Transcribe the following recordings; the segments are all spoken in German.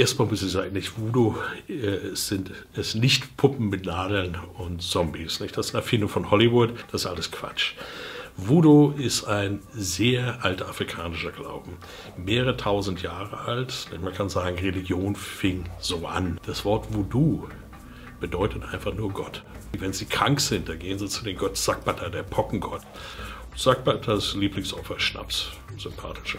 Erstmal muss ich sagen, nicht Voodoo äh, sind es nicht Puppen mit Nadeln und Zombies. Nicht? Das eine Erfindung von Hollywood, das ist alles Quatsch. Voodoo ist ein sehr alter afrikanischer Glauben, mehrere tausend Jahre alt. Man kann sagen, Religion fing so an. Das Wort Voodoo bedeutet einfach nur Gott. Wenn sie krank sind, dann gehen sie zu den Gott Sakbata, der Pockengott. Sakbatas Lieblingsopfer Schnaps, sympathischer.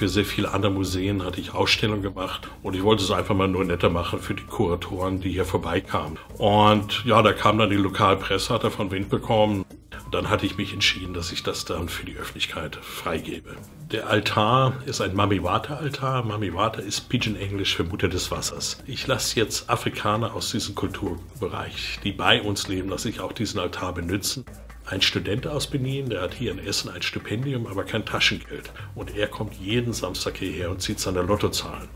Für sehr viele andere Museen hatte ich Ausstellungen gemacht und ich wollte es einfach mal nur netter machen für die Kuratoren, die hier vorbeikamen. Und ja, da kam dann die Lokalpresse, hat davon Wind bekommen. Dann hatte ich mich entschieden, dass ich das dann für die Öffentlichkeit freigebe. Der Altar ist ein Mamiwata-Altar. Mamiwata ist Pidgin-Englisch für Mutter des Wassers. Ich lasse jetzt Afrikaner aus diesem Kulturbereich, die bei uns leben, lasse ich auch diesen Altar benutzen ein Student aus Benin, der hat hier in Essen ein Stipendium, aber kein Taschengeld. Und er kommt jeden Samstag hierher und zieht seine Lottozahlen.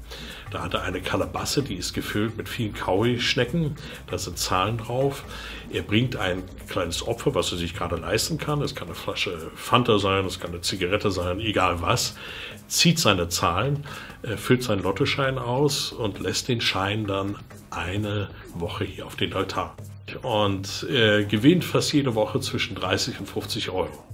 Da hat er eine Kalabasse, die ist gefüllt mit vielen Kaui-Schnecken. Da sind Zahlen drauf. Er bringt ein kleines Opfer, was er sich gerade leisten kann. Es kann eine Flasche Fanta sein, es kann eine Zigarette sein, egal was. Zieht seine Zahlen, äh, füllt seinen Lottoschein aus und lässt den Schein dann eine Woche hier auf den Altar und äh, gewinnt fast jede Woche zwischen 30 und 50 Euro.